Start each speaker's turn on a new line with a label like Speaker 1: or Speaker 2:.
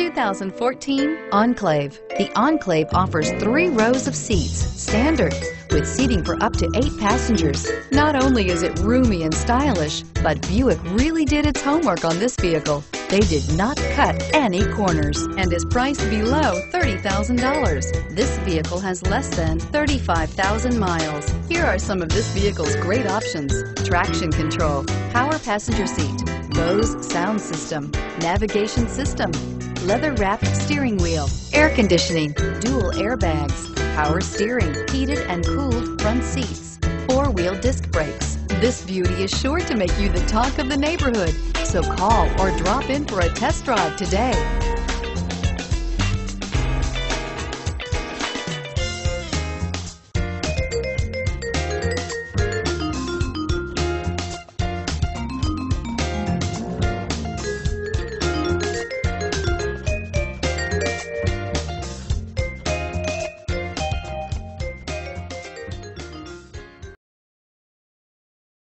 Speaker 1: 2014 Enclave. The Enclave offers three rows of seats, standard, with seating for up to eight passengers. Not only is it roomy and stylish, but Buick really did its homework on this vehicle. They did not cut any corners and is priced below $30,000. This vehicle has less than 35,000 miles. Here are some of this vehicle's great options. Traction control, power passenger seat, Bose sound system, navigation system, leather wrapped steering wheel, air conditioning, dual airbags, power steering, heated and cooled front seats, four wheel disc brakes. This beauty is sure to make you the talk of the neighborhood. So call or drop in for a test drive today.